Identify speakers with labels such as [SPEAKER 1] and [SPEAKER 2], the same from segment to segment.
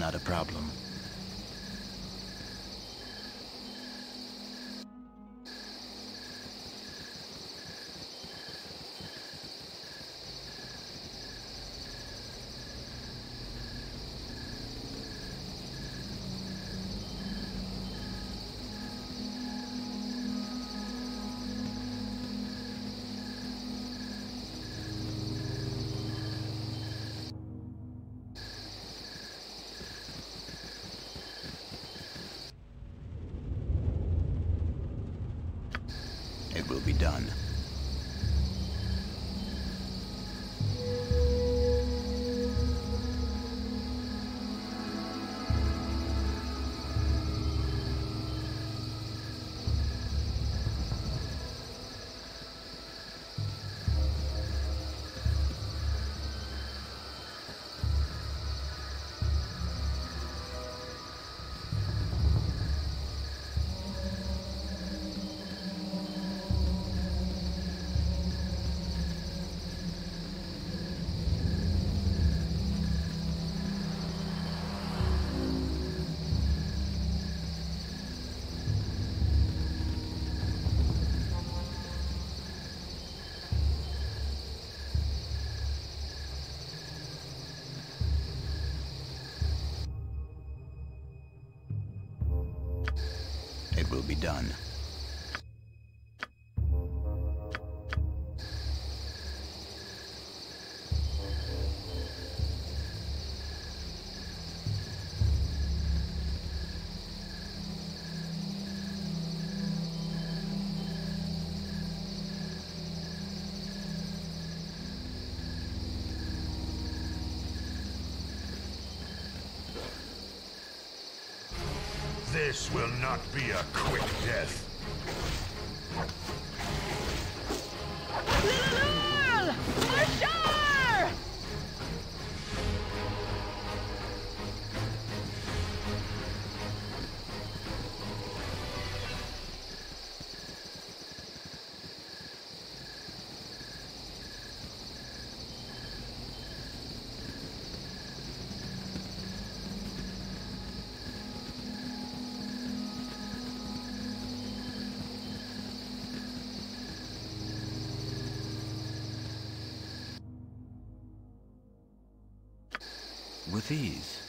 [SPEAKER 1] not a problem. It will be done. Will be done.
[SPEAKER 2] Not be a quick death.
[SPEAKER 1] With ease.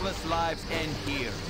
[SPEAKER 3] Your worthless lives end here.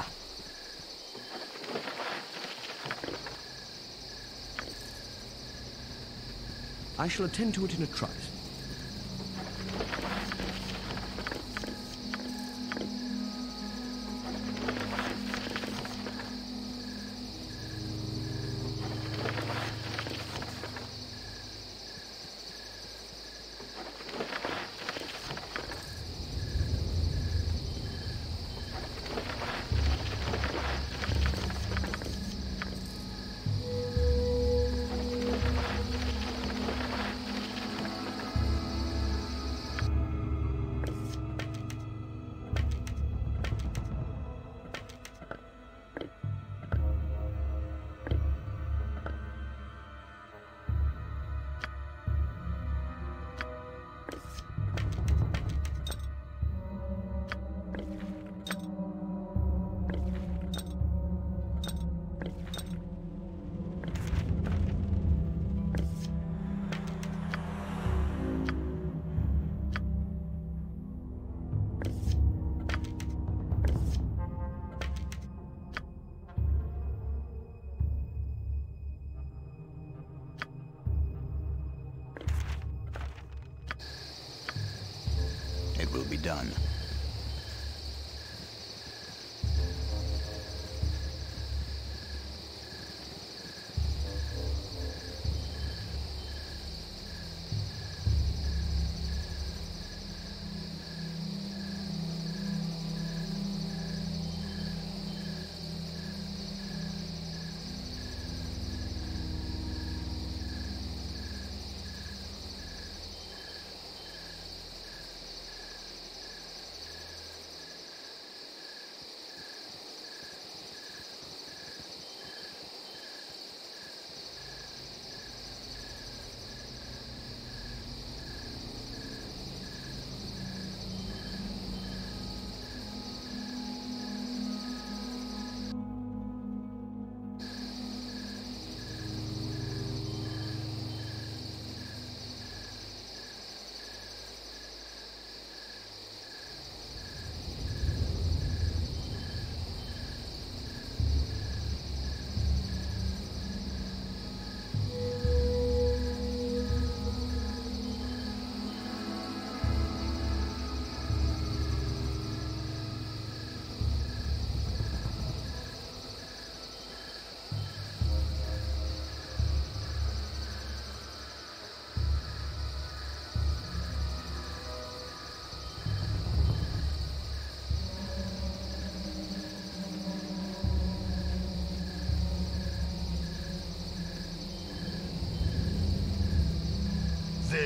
[SPEAKER 4] I shall attend to it in a trice.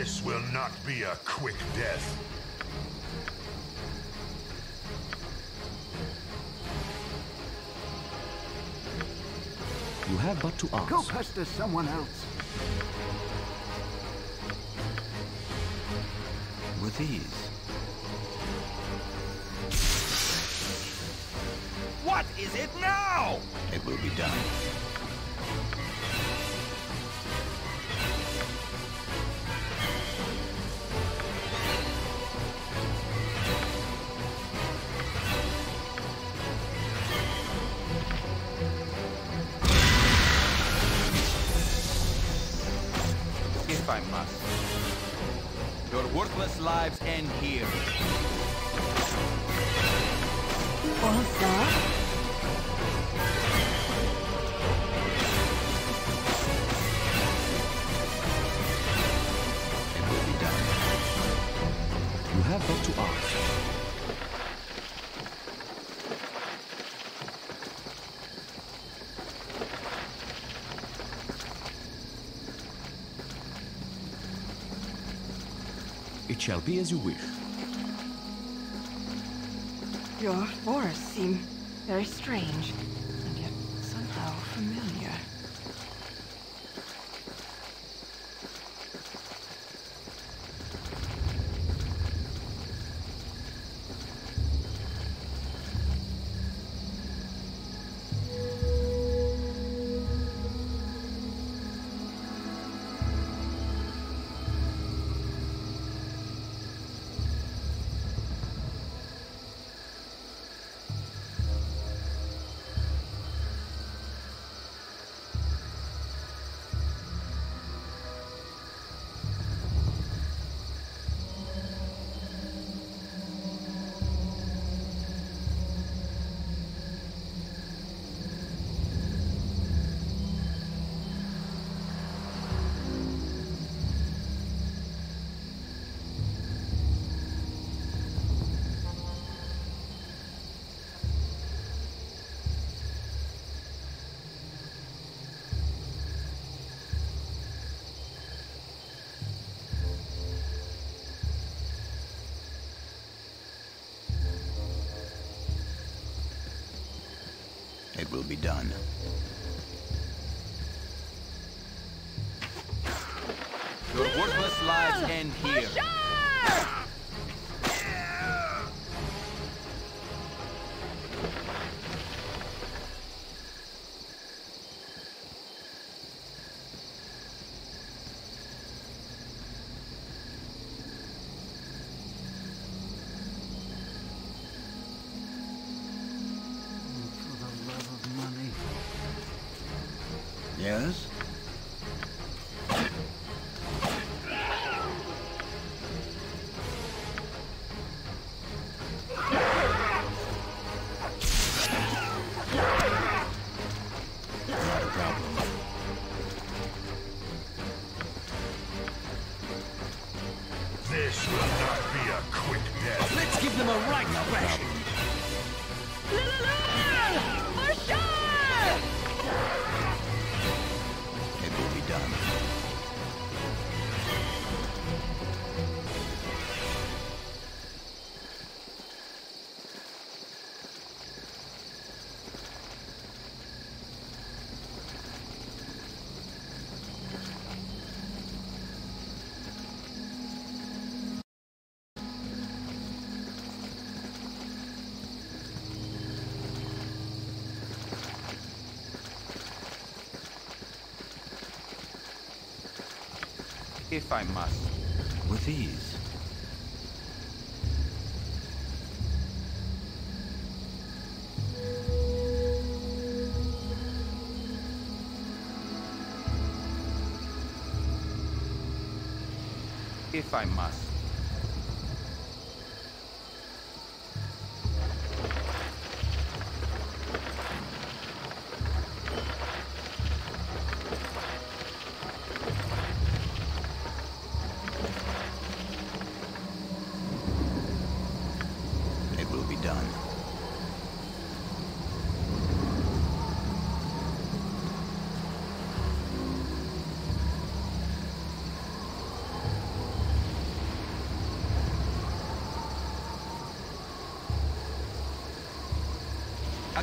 [SPEAKER 2] This will not be a quick death.
[SPEAKER 4] You have but to ask.
[SPEAKER 5] Go pester someone else.
[SPEAKER 1] With ease.
[SPEAKER 6] What is it now?
[SPEAKER 1] It will be done.
[SPEAKER 3] I must. Your worthless lives end here.
[SPEAKER 7] Ortha?
[SPEAKER 1] It
[SPEAKER 4] shall be as you wish.
[SPEAKER 7] Your forests seem very strange, and yet somehow familiar.
[SPEAKER 1] on. atrás?
[SPEAKER 3] if I must.
[SPEAKER 1] With ease.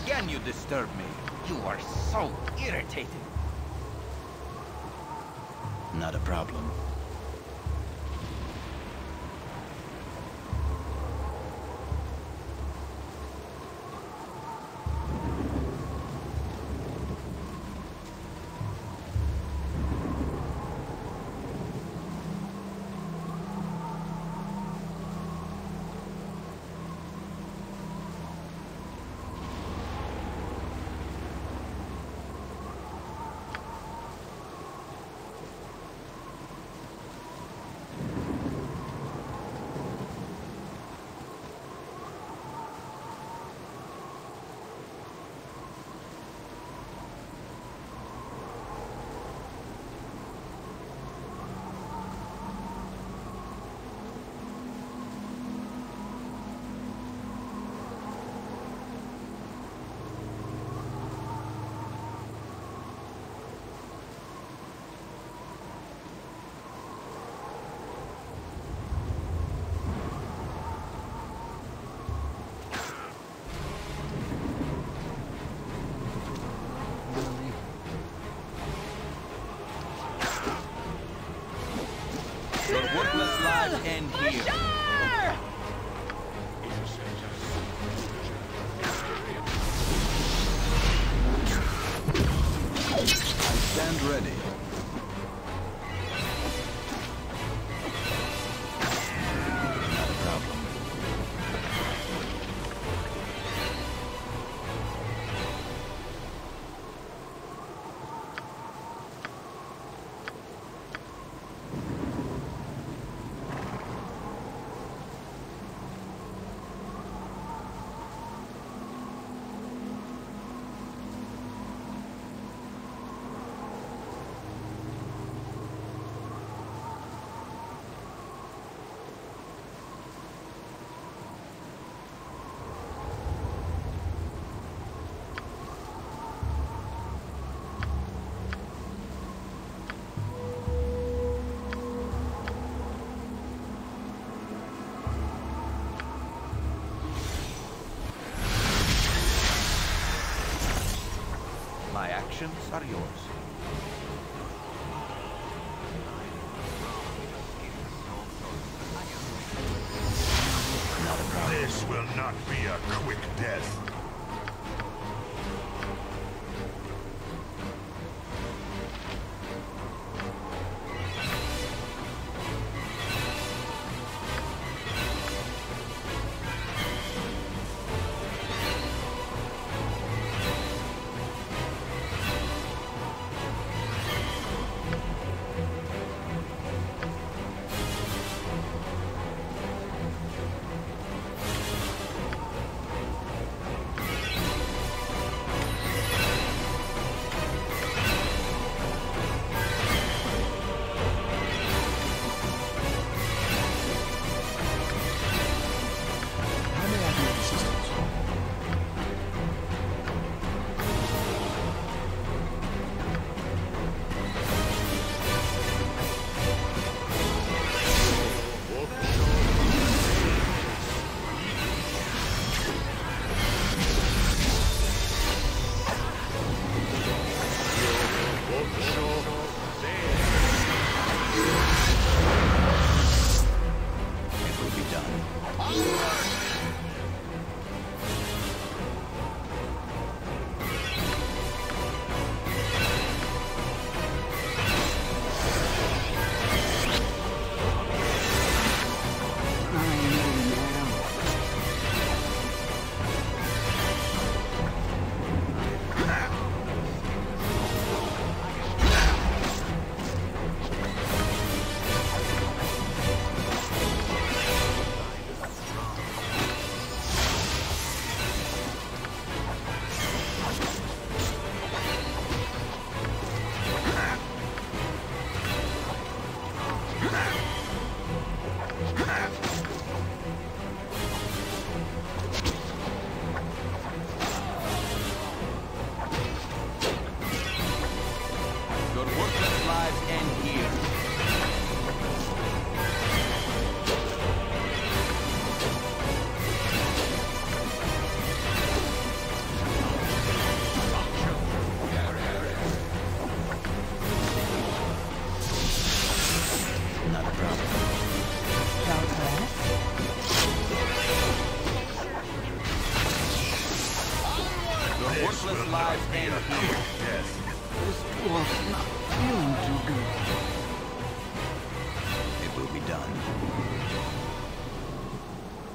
[SPEAKER 3] Again you disturb me. You are so irritating.
[SPEAKER 1] Not a problem.
[SPEAKER 3] end here. actions are yours.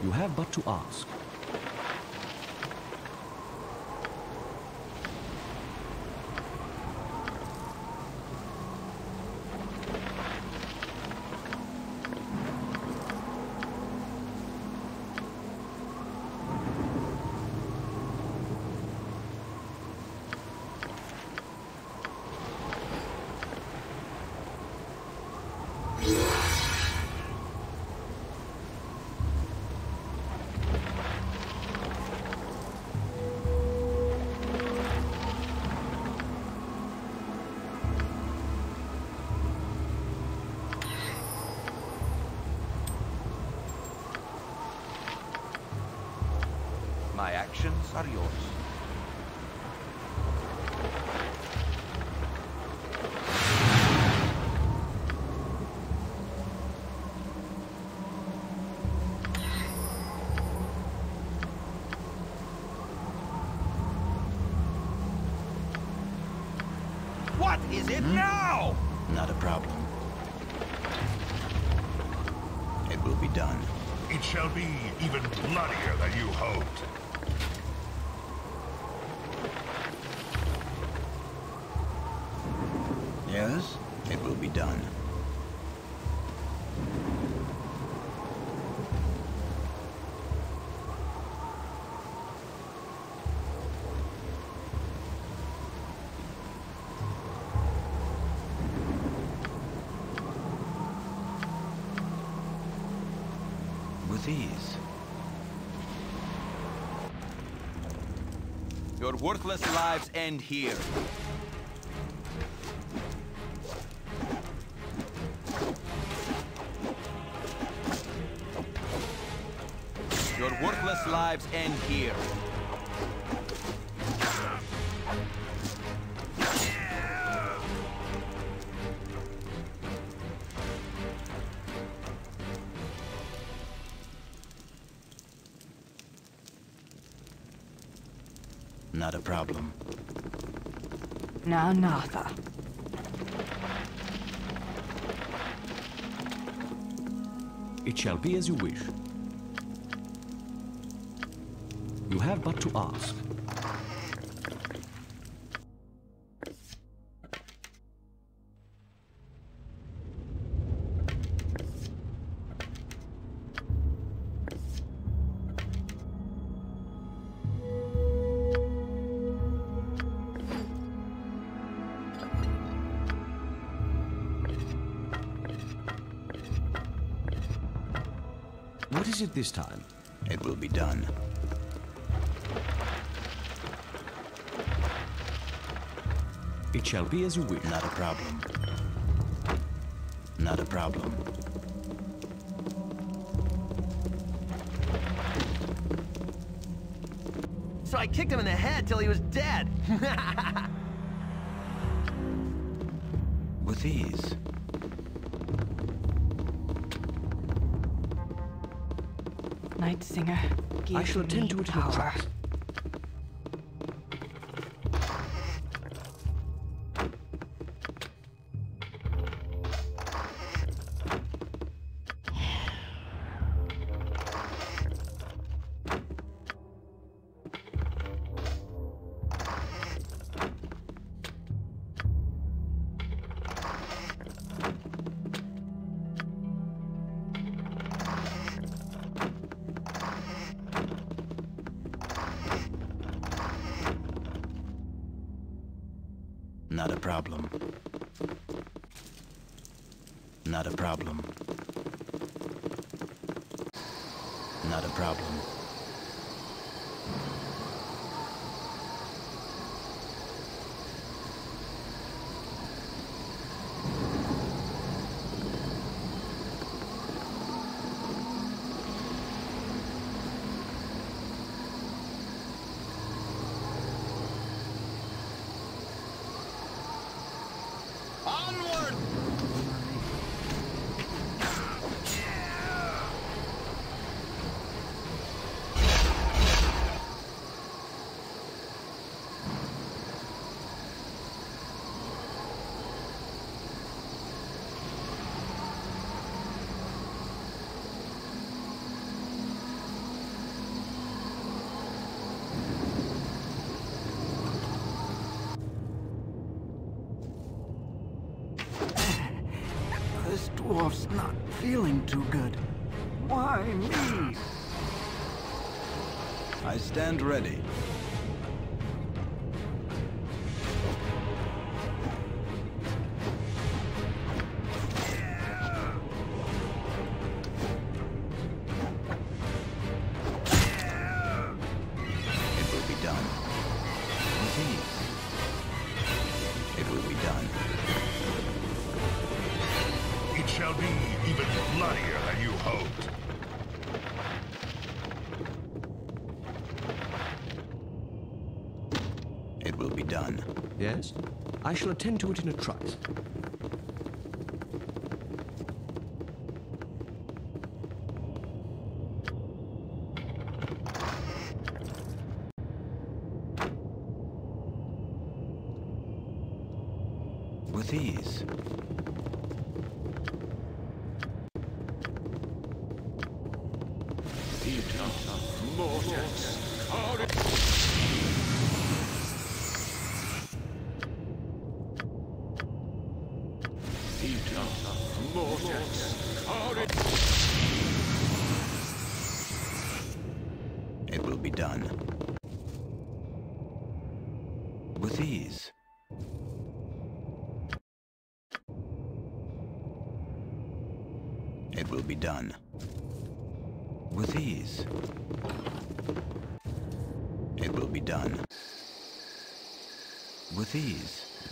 [SPEAKER 4] You have but to ask.
[SPEAKER 3] My actions are yours.
[SPEAKER 1] seas.
[SPEAKER 3] Your worthless lives end here. Your worthless lives end here.
[SPEAKER 7] Now,
[SPEAKER 4] It shall be as you wish. You have but to ask. This time?
[SPEAKER 1] It will be done.
[SPEAKER 4] It shall be as you wish.
[SPEAKER 1] Not a problem. Not a problem.
[SPEAKER 8] So I kicked him in the head till he was dead.
[SPEAKER 1] With ease.
[SPEAKER 7] Night Singer, give
[SPEAKER 4] I shall attend to it in a
[SPEAKER 1] problem. Not a problem. Not a problem.
[SPEAKER 6] Onward!
[SPEAKER 5] This dwarf's not feeling too good. Why me?
[SPEAKER 1] I stand ready. It will be done.
[SPEAKER 4] Yes? I shall attend to it in a trice.
[SPEAKER 1] With ease. It will be done. With ease. It will be done. With ease. It will be done. With ease.